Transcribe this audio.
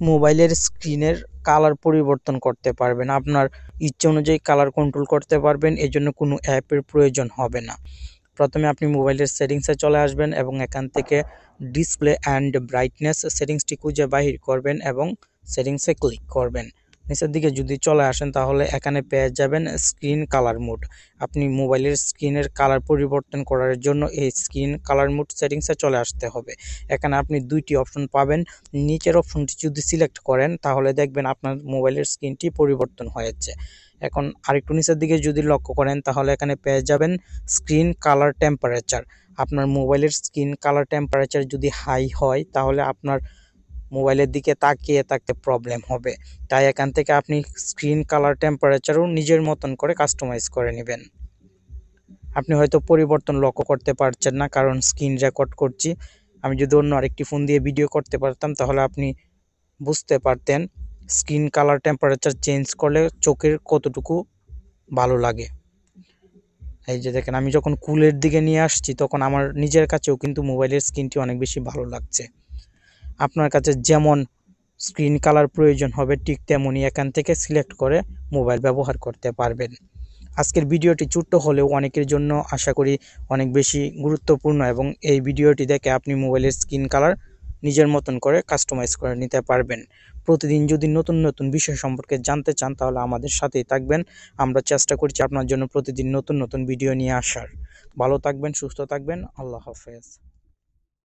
মোবাইলের স্ক্রিনের কালার পরিবর্তন করতে পারবেন। আপনার ইচ্ছে অনুযায়ী কালার কন্ট্রোল করতে পারবেন, এজন্য কোনো অ্যাপের প্রয়োজন হবে না। প্রথমে আপনি মোবাইলের সেটিংসে চলে আসবেন এবং এখান থেকে ডিসপ্লে অ্যান্ড ব্রাইটনেস সেটিংসটি খুঁজে বাহির করবেন এবং সেটিংসে ক্লিক করবেন। নিচের দিকে যদি চলে আসেন তাহলে এখানে পেয়ে যাবেন স্ক্রিন কালার মোড। আপনি মোবাইলের স্ক্রিনের কালার পরিবর্তন করার জন্য এই স্ক্রিন কালার মোড সেটিংসে চলে আসতে হবে। এখানে আপনি দুইটি অপশন পাবেন। নিচের অপশনটি যদি সিলেক্ট করেন তাহলে দেখবেন আপনার মোবাইলের স্ক্রিনটি পরিবর্তন হয়েছে। এখন আরেকটু নিচের দিকে যদি লক্ষ্য করেন তাহলে এখানে পেয়ে যাবেন স্ক্রিন কালার টেম্পারেচার। আপনার মোবাইলের স্ক্রিন কালার টেম্পারেচার যদি হাই হয় তাহলে আপনার মোবাইলের দিকে তাকিয়ে থাকতে প্রবলেম হবে। তাই এখান থেকে আপনি স্ক্রিন কালার টেম্পারেচারও নিজের মতন করে কাস্টমাইজ করে নেবেন। আপনি হয়তো পরিবর্তন লক্ষ্য করতে পারছেন না, কারণ স্ক্রিন রেকর্ড করছি। আমি যদি অন্য আরেকটি ফোন দিয়ে ভিডিও করতে পারতাম, তাহলে আপনি বুঝতে পারতেন স্ক্রিন কালার টেম্পারেচার চেঞ্জ করলে চোখের কতটুকু ভালো লাগে। এই যে দেখেন, আমি যখন কুলের দিকে নিয়ে আসছি, তখন আমার নিজের কাছেও কিন্তু মোবাইলের স্ক্রিনটি অনেক বেশি ভালো লাগছে। আপনার কাছে যেমন স্ক্রিন কালার প্রয়োজন হবে, ঠিক তেমনই এখান থেকে সিলেক্ট করে মোবাইল ব্যবহার করতে পারবেন। আজকের ভিডিওটি ছোট্ট হলেও অনেকের জন্য আশা করি অনেক বেশি গুরুত্বপূর্ণ এবং এই ভিডিওটি দেখে আপনি মোবাইলের স্ক্রিন কালার নিজের মতন করে কাস্টমাইজ করে নিতে পারবেন। প্রতিদিন যদি নতুন নতুন বিষয় সম্পর্কে জানতে চান, তাহলে আমাদের সাথেই থাকবেন। আমরা চেষ্টা করছি আপনার জন্য প্রতিদিন নতুন নতুন ভিডিও নিয়ে আসার। ভালো থাকবেন, সুস্থ থাকবেন। আল্লাহ হাফেজ।